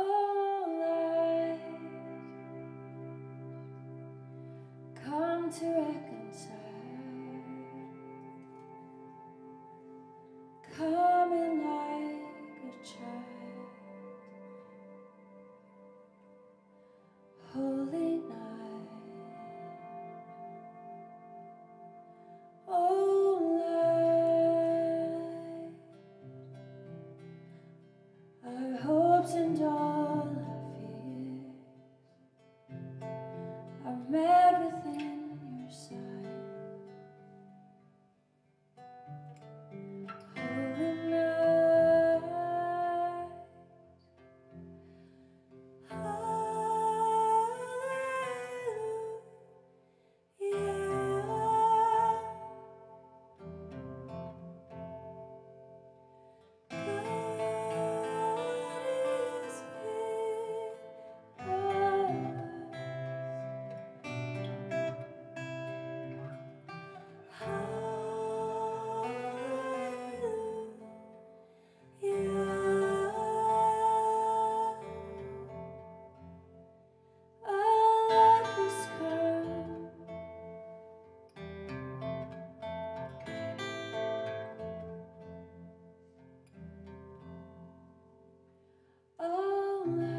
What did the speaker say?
Oh, light, come to reconcile. Are all